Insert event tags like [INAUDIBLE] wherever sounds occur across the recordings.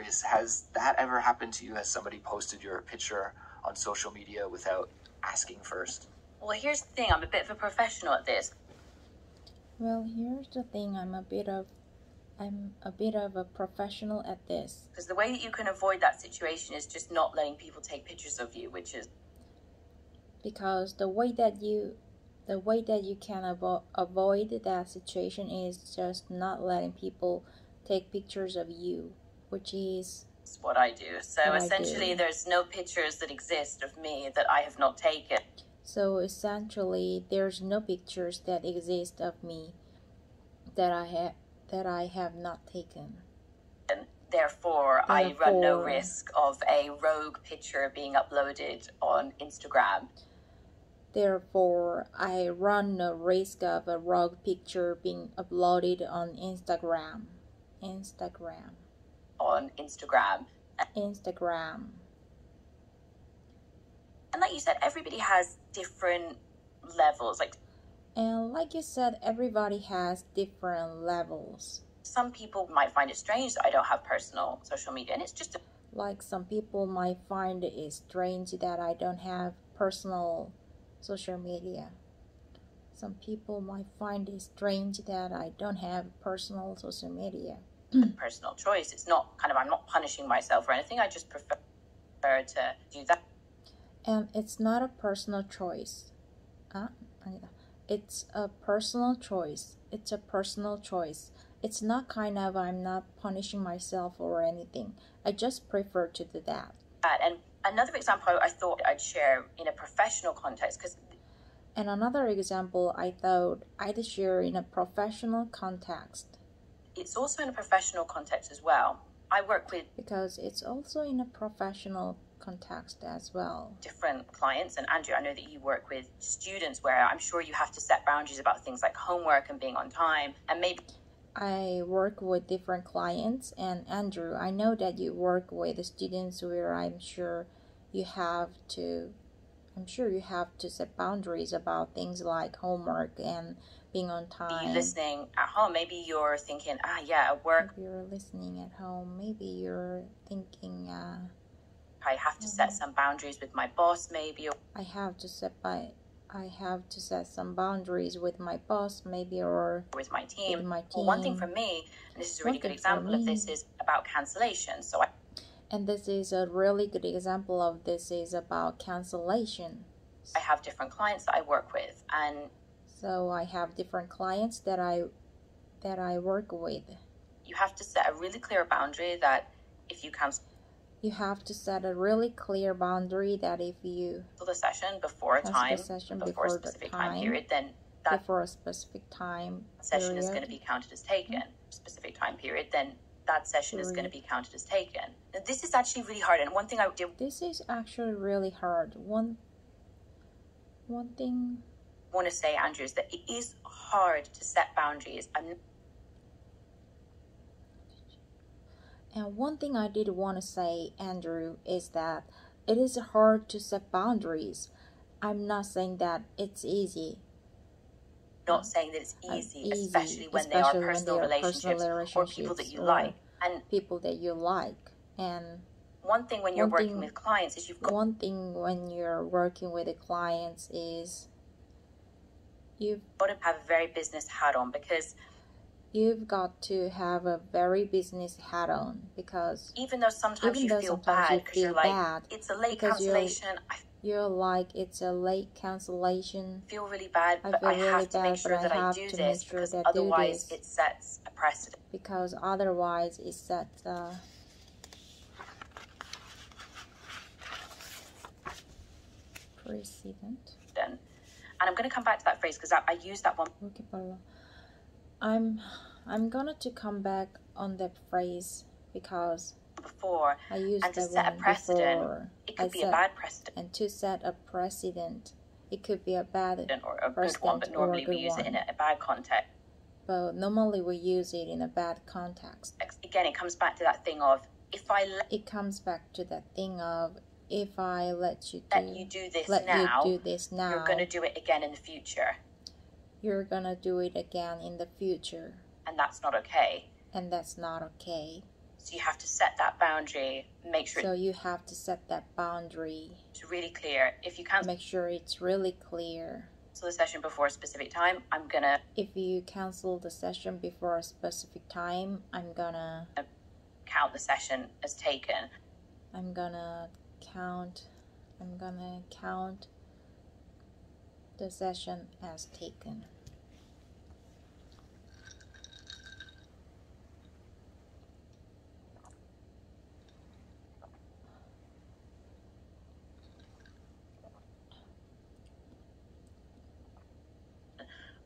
Is- Has that ever happened to you? Has somebody posted your picture on social media without asking first? Well, here's the thing I'm a bit of a professional at this. Well, here's the thing. I'm a bit of I'm a bit of a professional at this Because the way that you can avoid that situation is just not letting people take pictures of you, which is because the way that you the way that you can avo- avoid that situation is just not letting people take pictures of you, which is what I do. So essentially, do. there's no pictures that exist of me that I have not taken. so essentially there's no pictures that exist of me that I have that I have not taken. Therefore, I run no risk of a rogue picture being uploaded on Instagram. Therefore, I run no risk of a rogue picture being uploaded on Instagram. Instagram. On Instagram. Instagram. And like you said, everybody has different levels. Like And like you said, everybody has different levels. some people might find it strange that I don't have personal social media, and it's just a Like some people might find it strange that I don't have personal social media. Some people might find it strange that I don't have personal social media. Personal choice. It's not kind of I'm not punishing myself or anything. I just prefer to do that. And it's not a personal choice. Ah, Anita. It's a personal choice. It's a personal choice. It's not kind of I'm not punishing myself or anything. I just prefer to do that. And another example I thought I'd share in a professional context because And another example I thought I'd share in a professional context it's also in a professional context as well. I work with because it's also in a professional context as well. different clients, and Andrew, I know that you work with students where I'm sure you have to set boundaries about things like homework and being on time, and maybe I work with different clients, and Andrew, I know that you work with the students where I'm sure you have to, I'm sure you have to set boundaries about things like homework and being on time. listening at home, maybe you're thinking, ah, yeah, at work If you're listening at home, maybe you're thinking, uh, I have to set some boundaries with my boss, maybe, or I have to set by, I have to set some boundaries with my boss, maybe, or with my team. with my Well, one thing for me, and this is a really good example of this, is about cancellation. So I, And this is a really good example of this is about cancellation. I have different clients that I work with, and So I have different clients that I that I work with. you have to set a really clear boundary that if you cancel You have to set a really clear boundary that if you the session before a time, session before, before a the specific time. time. period, then that before a specific time session is going to be counted as taken. Mm-hmm. Specific time period, then that session is going to be counted as taken. Now, this is actually really hard, and one thing I did This is actually really hard. One one thing want to say, Andrew, is that it is hard to set boundaries. And and one thing I did want to say, Andrew, is that it is hard to set boundaries. I'm not saying that it's easy. not saying that it's Uh, easy, easy, especially when they are personal they are relationships, personal or people that you like. And People that you like. And one thing when you're working thing- with clients is you've got one thing when you're working with the clients is you've got to have a very business hat on because you've got to have a very business hat on because even though sometimes Even you though feel sometimes bad you because you're like, bad it's a late you're- cancellation, I you're like it's a late cancellation. feel really bad, I but feel I really have to make bad, sure I that I have do to this make sure because that I do otherwise this. it sets a precedent. because otherwise it sets a precedent. And I'm going to come back to that phrase because I, I use that one Okay, Paula. I'm I'm gonna come back on that phrase because before, I used and to set a one precedent, before. it could I be a bad precedent and to set a precedent. It could be a bad, or a good one, but normally we use it in a, a bad context. but normally we use it in a bad context. Again, it comes back to that thing of if I let It comes back to that thing of if I let you do you do this let now, you do this now, you're going to do it again in the future, you're gonna do it again in the future, and that's not okay. and that's not okay. So you have to set that boundary, make sure So you have to set that boundary. it's really clear. If you cancel Make sure it's really clear. So the session before a specific time, I'm gonna If you cancel the session before a specific time, I'm gonna count the session as taken. I'm gonna count I'm gonna count the session as taken.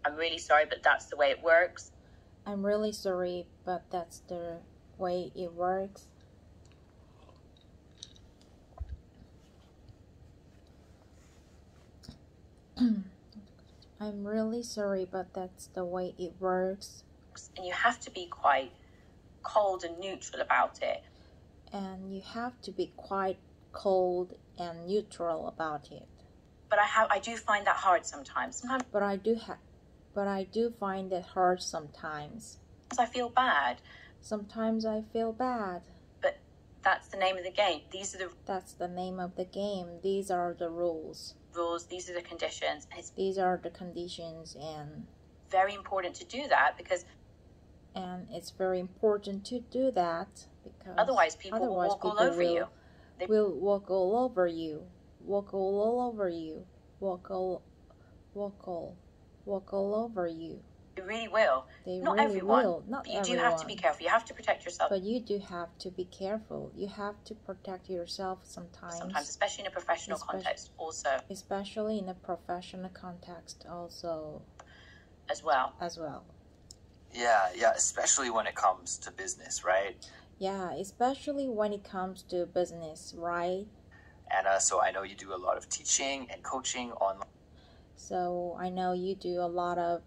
I'm really sorry, but that's the way it works. I'm really sorry, but that's the way it works. [CLEARS THROAT] I'm really sorry, but that's the way it works. And you have to be quite cold and neutral about it. And you have to be quite cold and neutral about it. But I have I do find that hard sometimes. Sometimes But I do have but I do find it hard sometimes. I feel bad. Sometimes I feel bad. That's the name of the game. These are the That's the name of the game. These are the rules. rules, these are the conditions. These are the conditions and very important to do that because and it's very important to do that because otherwise people will otherwise walk all over will, you. They- will walk all over you walk all, all over you walk all walk all walk all over you They really will. they Not really everyone, will not But you everyone do have to be careful. You have to protect yourself but you do have to be careful you have to protect yourself sometimes, sometimes, especially in a professional Especially- context also especially in a professional context also as well. as well Yeah, yeah, especially when it comes to business, right? yeah especially when it comes to business right Anna, so I know you do a lot of teaching and coaching online. So I know you do a lot of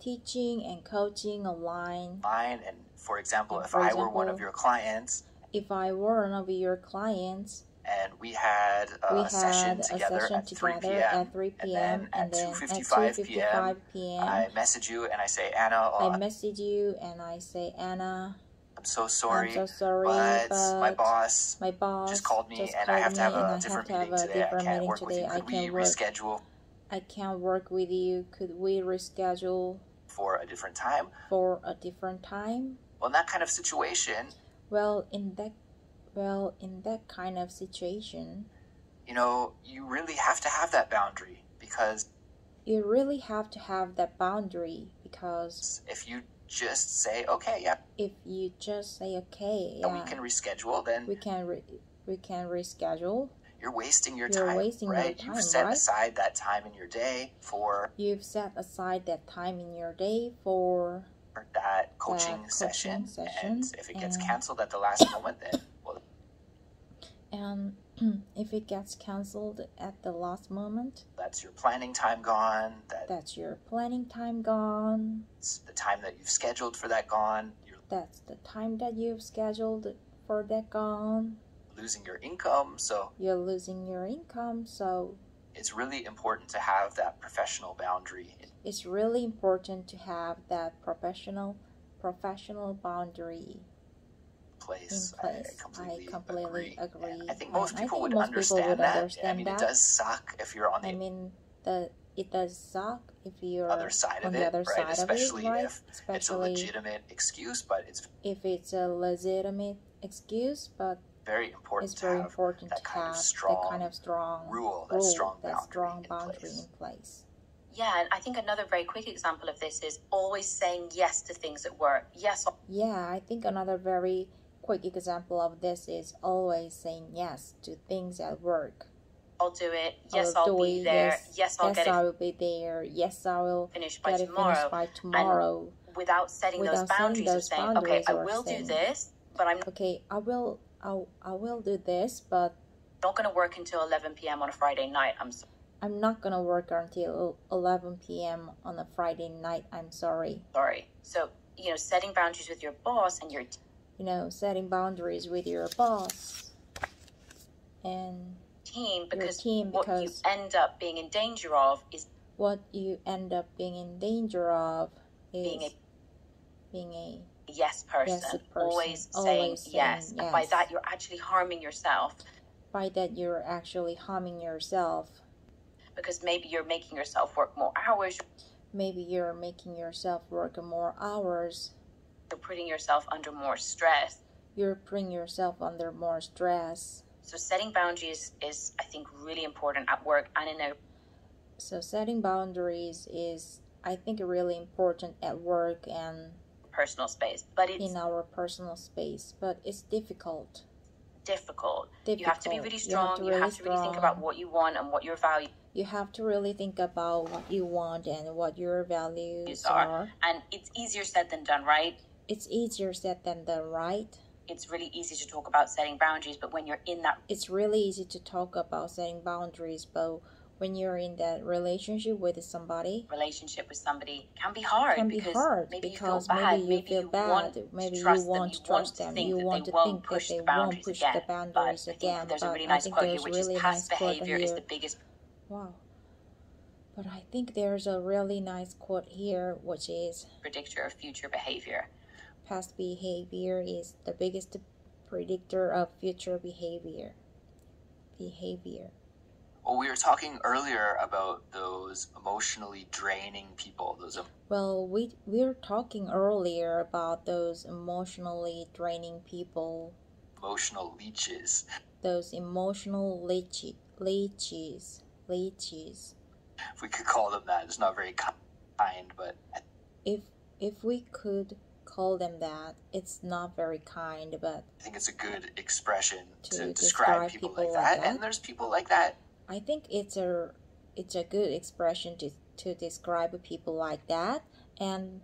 teaching and coaching online. Online, And for example, And if for I were one of your clients If I were one of your clients, and we had a we session had a together session at 3 together p.m. at 3 and p.m. then and at then 2:55 at 2:55 p.m. I message you and I say, Anna, oh, I uh, message you and I say, Anna, I'm so sorry, I'm so sorry, but, but my boss my boss just called me just and I have to have I a different have meeting have today. I different can't meeting work with you. I we reschedule I can't work with you. Could we reschedule for a different time? for a different time? Well, in that kind of situation, Well, in that well, in that kind of situation, you know, you really have to have that boundary because you really have to have that boundary because if you just say, okay, yeah, if you just say okay, we can reschedule, then we can re- we can reschedule. You're wasting your You're time, wasting your right? time, You've set right? aside that time in your day for You've set aside that time in your day for that coaching, coaching session, session, and if it gets and- canceled at the last moment, then [COUGHS] well, and [CLEARS THROAT] if it gets cancelled at the last moment, that's your planning time gone. That that's your planning time gone. It's the time that you've scheduled for that gone. You're That's the time that you've scheduled for that gone. Losing your income. So You're losing your income, so it's really important to have that professional boundary it's really important to have that professional professional boundary place. in place. I completely, I completely agree. And I think most I people think would most people understand would that. I mean, that. it does suck if you're on the I mean, the it does suck if you're other side on of the it, other right? side Especially of it, right? if it's a legitimate excuse, but it's if it's a legitimate excuse, but very important it's to very have important that to kind of have that strong kind of strong rule, that rule, strong that boundary in boundary place. in place. Yeah, and I think another very quick example of this is always saying yes to things at work. Yes, Yeah, I think another very quick example of this is always saying yes to things at work. I'll do it. Yes, I'll I'll, do be it. there. Yes, Yes, I'll yes, get I it will be there. Yes, I will finished by get it tomorrow. finished by tomorrow. And Without setting Without those setting boundaries of those saying, okay, boundaries I or will do this, but I'm Okay, I will. I, I will do this, but not going to work until 11 p.m. on a Friday night. I'm I'm not gonna work until 11 p.m. on a Friday night. I'm sorry. sorry. So, you know, setting boundaries with your boss and your You know, setting boundaries with your boss and team because team what you end up being in danger of is what you end up being in danger of is Being a- being a yes person, Yes person. always, oh, Always saying saying yes. And by that, you're actually harming yourself By that, you're actually harming yourself. because maybe you're making yourself work more hours. Maybe you're making yourself work more hours. You're putting yourself under more stress. You're putting yourself under more stress. So setting boundaries is, I think, really important at work and in a So setting boundaries is, I think, really important at work and personal space. But it's in our personal space. But it's difficult. difficult. Difficult. You have to be really strong. You really have to really think about what you want and what your values You have to really think about what you want and what your values are. are. And it's easier said than done, right? It's easier said than done, right? It's really easy to talk about setting boundaries, but when you're in that It's really easy to talk about setting boundaries, but when you're in that relationship with somebody, relationship with somebody can be hard can be because hard maybe because you feel bad, maybe you feel you bad, want maybe to you trust want them, to trust you them, you want they to won't think that they the won't push the But boundaries I think again. there's a but really I nice quote here, which really is past quote behavior is the biggest Wow. But I think there's a really nice quote here, which is predictor of future behavior. past behavior is the biggest predictor of future behavior. Behavior. Well, we were talking earlier about those emotionally draining people, those em- Well, we we were talking earlier about those emotionally draining people, emotional leeches. those emotional leeches, leeches, leeches. If we could call them that, it's not very kind, but If if we could call them that, it's not very kind, but I think it's a good expression To to, describe, describe people, people like like that. that. And there's people like that I think it's a it's a good expression to to describe people like that. And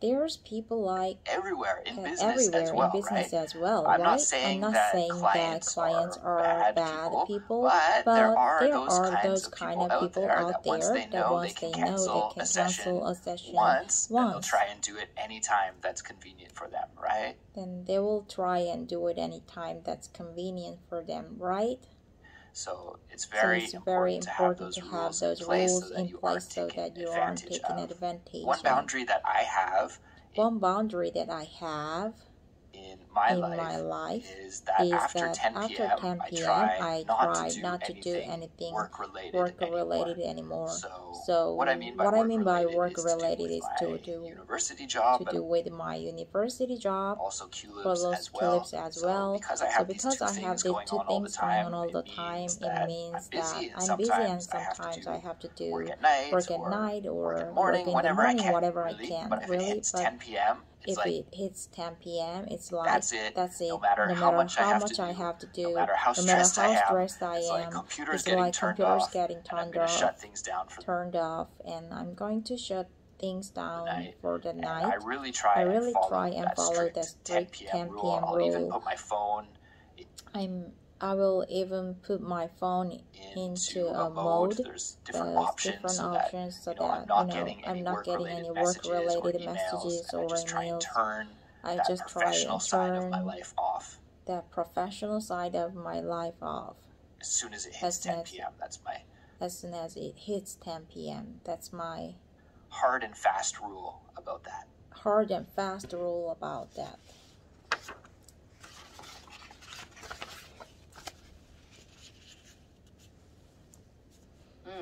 there's people like everywhere in business everywhere as well, in business right? as well, I'm not saying I'm not that saying that clients clients are are, bad people, people, But, but there are there those are kinds of kind people of out people there out that once there they that know they once can they know cancel they can a session cancel a session once, then they'll try and do it anytime that's convenient for them, right? then they will try and do it anytime that's convenient for them, right? So it's So very it's very important to have those to have rules those in place rules so that you aren't so taking you advantage of. advantage One boundary that I have One boundary that I have my in life my life is that is after that 10 after p.m. 10 I p.m. try I not try to do not to do anything work related work anymore. related anymore. So, So what I mean by what I work mean by related work is to do related is my to do university job, to do with my university job, also culips those as well. as so well. because I So these because two I have things these going two on all the things going on all the time, it means that I'm busy and sometimes I have to do I have to do work at night, work at or night or work in the morning, whenever I can. whatever really. I can, but if really. it hits 10 p.m., it's if like it hits 10 p.m., it's like that's it. that's it. No matter how much I have much to I do, have to do, no matter how no matter stressed I am, stressed I it's like computers it's getting like turned computers off, getting turned off, shut things down for turned off, and I'm going to shut things down night. for the And night. I really try I and follow try and that follow strict the 10 p.m. 10 rule. p.m. I'll even put my phone I'm I will even put my phone into, a mode. There's different options so that you know, I'm not getting any I'm getting any work-related messages or emails, I just try and turn that professional side of my life off that professional side of my life off as soon as it hits As 10 next- p.m. That's my as soon as it hits 10 p.m. That's my hard and fast rule about that. hard and fast rule about that.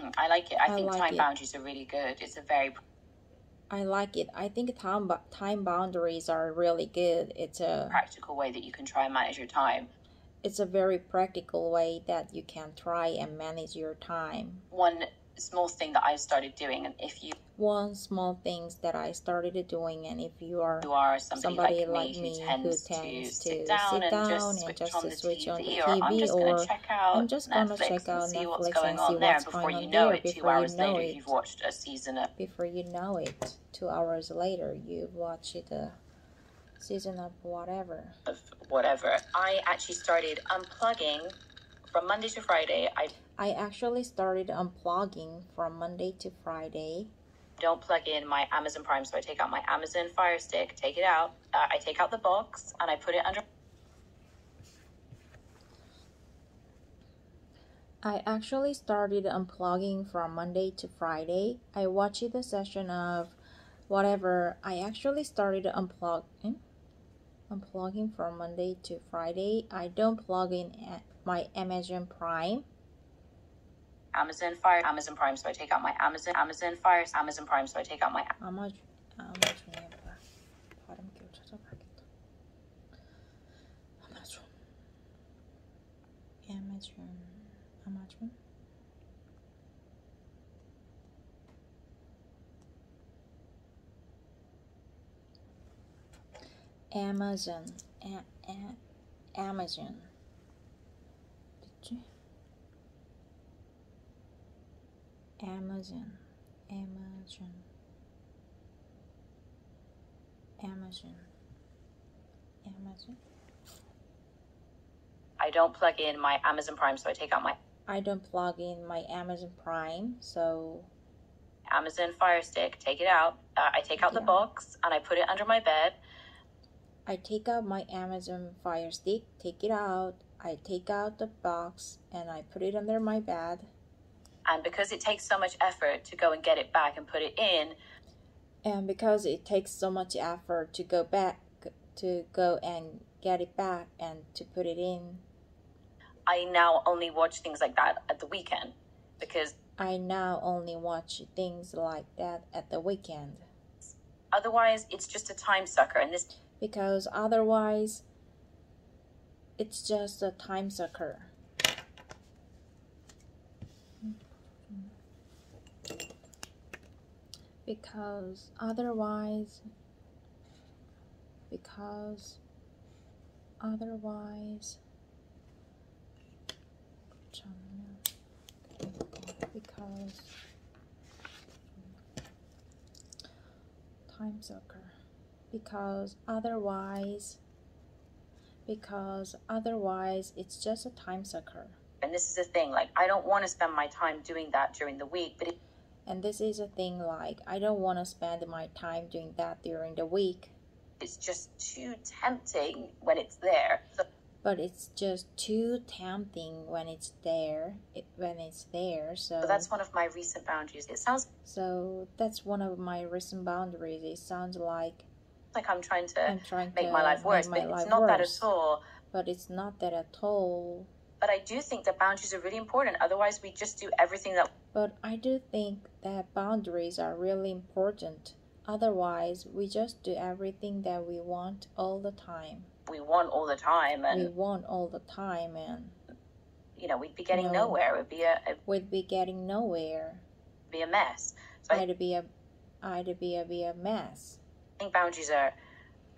Mm, I like it. I, I think like time it. boundaries are really good. It's a very I like it. I think time time boundaries are really good. It's a practical way that you can try and manage your time. it's a very practical way that you can try and manage your time. One small thing that I've started doing, and if you One small things that I started doing, and if you are are somebody, somebody like, like me, me who who tends, tends to sit down and just and switch just on the switch TV, on the or I'm just going to check out I'm just gonna Netflix check out and see what's going on there. Before you know it, two you hours later, it. you've watched a season of before you know it, two hours later, you've watched the season of whatever. of whatever. I actually started unplugging from Monday to Friday. I I actually started unplugging from Monday to Friday. don't plug in my Amazon Prime, so I take out my Amazon Fire Stick, take it out. Uh, I take out the box and I put it under I actually started unplugging from Monday to Friday. I watched the session of whatever. I actually started unplugging, unplugging from Monday to Friday. I don't plug in at my Amazon Prime. Amazon Fire, Amazon Prime. So I take out my Amazon, Amazon Fire, Amazon Prime. So I take out my Amazon. Amazon. Amazon. Amazon. Amazon. A A Amazon. Amazon. Amazon. Amazon. Amazon. I don't plug in my Amazon Prime, so I take out my I don't plug in my Amazon Prime, so Amazon Fire Stick, take it out. Uh, I take out the Yeah. box and I put it under my bed. I take out my Amazon Fire Stick, take it out. I take out the box and I put it under my bed. And because it takes so much effort to go and get it back and put it in, And because it takes so much effort to go back, to go and get it back and to put it in, I now only watch things like that at the weekend because I now only watch things like that at the weekend. otherwise it's just a time sucker. And this Because otherwise, it's just a time sucker. Because otherwise, because otherwise, because time sucker because otherwise because otherwise it's just a time sucker and this is a thing, like I don't want to spend my time doing that during the week, but it, and this is a thing like i don't want to spend my time doing that during the week it's just too tempting when it's there. So but it's just too tempting when it's there it, when it's there so So that's one of my recent boundaries. It sounds so that's one of my recent boundaries it sounds like like I'm trying to i'm trying make to my life worse, make but my it's life not that at all. but it's not that at all But I do think that boundaries are really important. Otherwise, we just do everything that But I do think that boundaries are really important. Otherwise, we just do everything that we want all the time. we want all the time, and we want all the time, and you know, we'd be getting No. nowhere. It would be a, it'd we'd be getting nowhere. be a mess. So I I'd be a, I'd be a, be a mess. Think boundaries are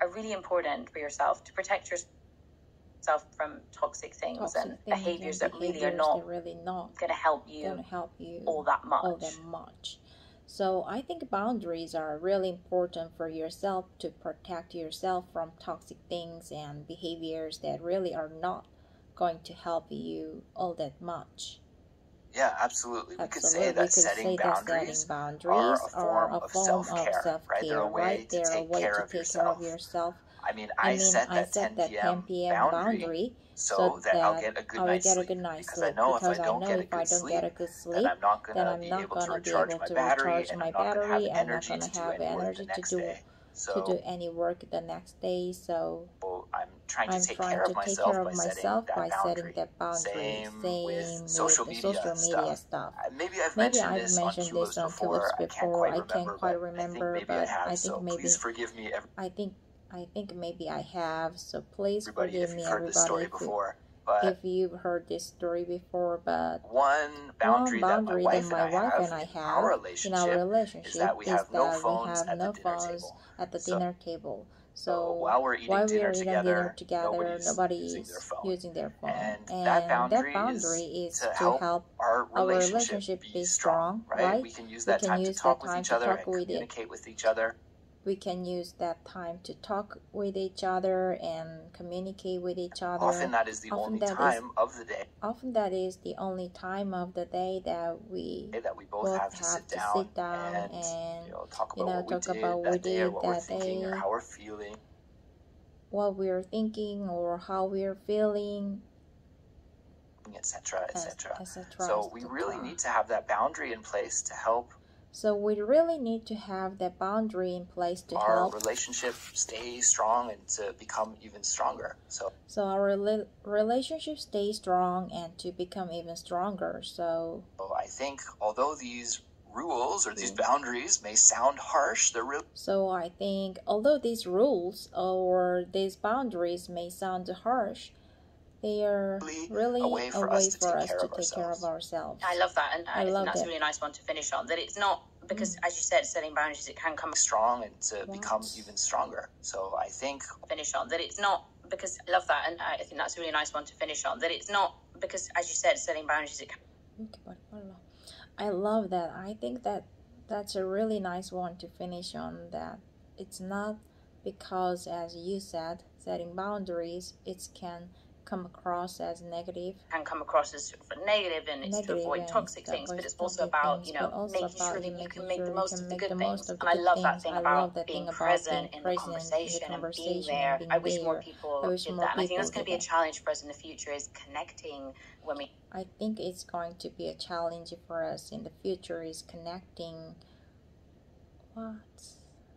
are really important for yourself to protect yourself from toxic things Toxic and behaviors that really are not really not going to help you gonna help you all that much. all that much. So I think boundaries are really important for yourself to protect yourself from toxic things and behaviors that really are not going to help you all that much. Yeah, absolutely. We could say Absolutely, that could setting say that boundaries setting boundaries are a are form of self-care, of self-care, right? They're a way right? to They're take care to of take care of yourself. I mean, I I, mean, set I that set 10 that p.m. 10 p.m. boundary boundary so, so that, I'll get a good night's get a sleep. good night's because sleep. I know if I don't know get a if I good don't sleep, get a good sleep, then I'm not gonna be able to recharge my battery, and I'm not have battery. I'm not energy gonna do have any work the next do day. to do any work the next day. So I'm trying to I'm take trying care to of take myself care by of setting myself that by setting boundary. that boundary. Same Same with with social media social media stuff. stuff. Uh, Maybe I've Maybe mentioned I've this on mentioned Culips this on before. I can't before. quite I remember, can't quite but remember, I think maybe but I have. Think so maybe please forgive me, I think I think maybe I have. So please everybody, forgive if me, you've heard this story everybody, if, before. But if you've heard this story before. But one boundary, one boundary that my wife, and and I I have in our have in relationship our relationship is that we have no phones we at the no dinner phones table. at the So- dinner table. So while we're eating while we dinner are eating together, dinner together, nobody's nobody using is their phone. using their phone. And And, that boundary that boundary is to help help Our relationship, be strong, right? right? We can use We that can time use to talk with each other and communicate with each other. We can use that time to talk with each other and communicate with each other. Often that is the Often only that is- time of the day Often that is the only time of the day that we that we both, both have to have sit to down, sit down and, and, you know talk you about know, what we talk did about what that we day or what we're thinking or how we're feeling. what we're thinking or how we're feeling, etc., etc. etc. etc. So we really need to have that boundary in place to help So we really need to have that boundary in place to our help relationship stay strong and to become even stronger. So so our rela- relationship stay strong and to become even stronger. So I think although these rules or these boundaries may sound harsh, they're really so I think although these rules or these boundaries may sound harsh, they are Really really a way for us to for take us care to of take care of ourselves. I love that, and I, I think love that's that. a really nice one to finish on. That it's not because, mm. as you said, setting boundaries it can come strong and to become even stronger. So I think finish on. That it's not because I love that, and I think that's a really nice one to finish on. That it's not because, as you said, setting boundaries it can Okay, but follow. I love that. I think that that's a really nice one to finish on. That it's not because, as you said, setting boundaries, it can come across as negative. can come across as sort of negative and it's to avoid toxic things, but it's also about, you know, making sure that you can make sure the most of the good things. And I love that thing about that being thing present being in the in the conversation and being there. and being I wish more people wish did more that. And I think people that's going to be a challenge for us in the future is connecting when we I think it's going to be a challenge for us in the future is connecting what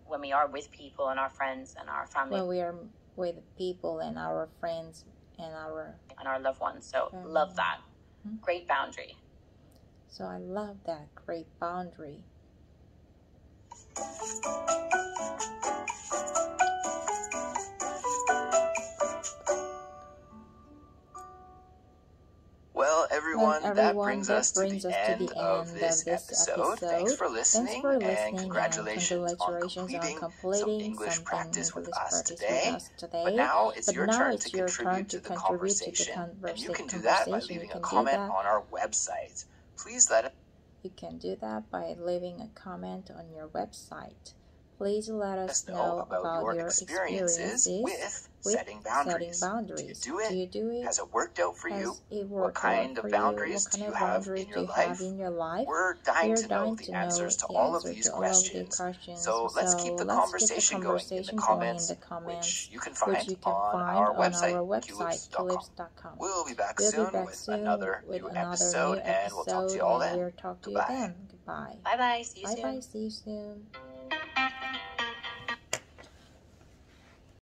when we are with people and our friends and our family when we are with people and our friends and our and our loved ones. So Family. love that. Mhm. Great boundary. so I love that great boundary. Everyone, that brings that us brings to the us to end the of end this of this episode. episode. Thanks for Thanks listening, for listening and congratulations, and congratulations on on completing some English practice with us today. with us today. But now it's But your now turn it's to your contribute turn to the contribute to the conversation, and you can do that by leaving a comment on our website. Please let us You can do that by leaving a comment on your website. Please let us us know know about, about your your experiences, experiences with, with setting boundaries. setting boundaries. Do you do it? Do you do it? Has it worked out for Has you? it What kind out of boundaries you? What do you of have in do your you have life? in your life? We're dying We're to know the to know answers to all of answer these to all of these questions. questions. So let's keep the let's conversation going in the comments, in the comments, which you can find, you can on, find our on website, our website, culips.com. culips.com. We'll be back We'll soon be back with soon another with new another episode, new and we'll talk to episode, you all and then. We'll talk to you Goodbye. then. Goodbye. Bye bye. See you Bye-bye. See you soon.